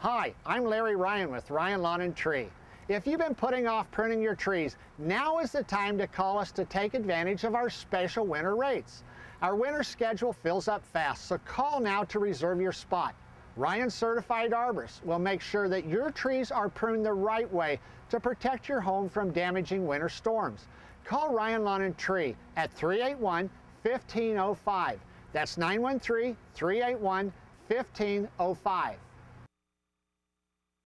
Hi, I'm Larry Ryan with Ryan Lawn and Tree. If you've been putting off pruning your trees, now is the time to call us to take advantage of our special winter rates. Our winter schedule fills up fast, so call now to reserve your spot. Ryan Certified Arborists will make sure that your trees are pruned the right way to protect your home from damaging winter storms. Call Ryan Lawn and Tree at 381 1505. That's 913 381 1505.